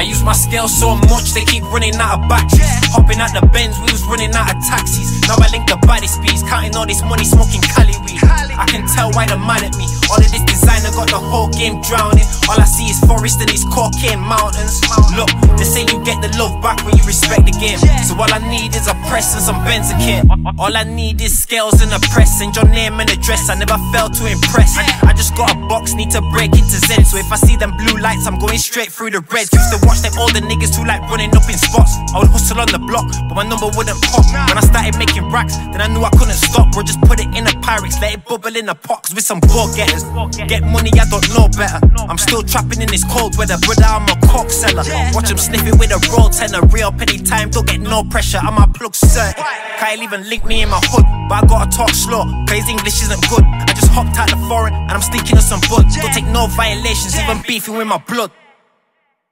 I use my scale so much they keep running out of batteries. Hopping out the Benz, we was running out of taxis. Now I link the body speeds, counting all this money, smoking Cali weed. I can tell why they're mad at me. All of this designer got the whole game drowning. All I see is forest and these cocaine mountains. Look, they say you get the love back when you respect the game. So all I need is a press and some Benzocaine. All I need is scales and a press and your name and address. I never fail to impress. I just got a box, need to break into Zen. So if I see them blue lights, I'm going straight through the reds. Used to watch them older niggas who like running up in spots. I would hustle on the block, but my number wouldn't pop. When I started making racks, then I knew I couldn't stop. Bro, just put it in a Pyrex, let it bubble in the pot. Cause with some go getters, get money, I don't know better. I'm still trapping in this cold weather, brother. I'm a cock seller. Watch them sniffing with a roll tenner. Real penny time, don't get no pressure. I'm a plug sir. Can't even link me in my hood, but I gotta talk slow. Cause English isn't good. I just hopped out the foreign and I'm stinking of some bud. Don't take no violations, even beefing with my blood.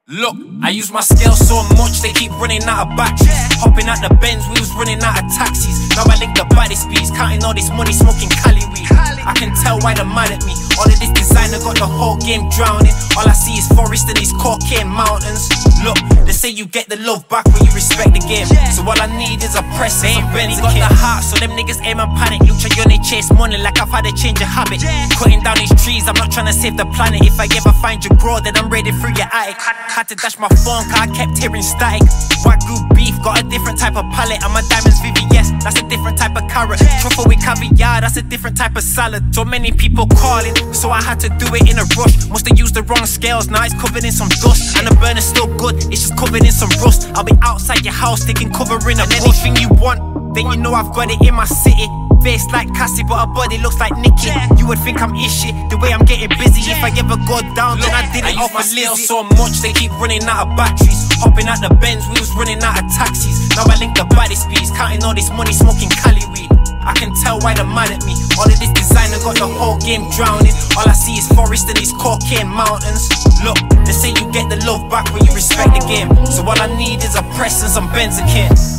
Look, I use my scale so much they keep running out of batteries. Hopping out the Benz, we was running out of taxis. Now I link the body speeds, counting all this money, smoking Cali weed. I can tell why they're mad at me. All of this designer got the whole game drowning. All I see is forest and these cocaine mountains. Look, they say you get the love back when you respect the game. So all I need is a press and some Benz got the heart, so them niggas aim and panic. You, they chase money like I've had a change of habit. Cutting down these trees, I'm not trying to save the planet. If I ever find you grow, then I'm ready through your attic. Had to dash my phone, cause I kept hearing static. Beef, got a different type of palette. And my diamonds VVS, that's a different type of carat. Truffle with caviar, that's a different type of salad. So many people calling, so I had to do it in a rush. Must've used the wrong scales, now it's covered in some dust. And the burner's still good, it's just covered in some rust. I'll be outside your house, taking cover in a and anything you want, then you know I've got it in my city. Face like Cassie, but her body looks like Nicki. You would think I'm ishi, the way I'm getting busy. If I ever go down, then I did it off my scale so much they keep running out of batteries. Hopping out the Benz, we was running out of taxis. Now I link the body speeds, counting all this money, smoking Cali weed. I can tell why they're mad at me. All of this designer got the whole game drowning. All I see is forest and these cocaine mountains. Look, they say you get the love back when you respect the game. So all I need is a press and some Benzocaine.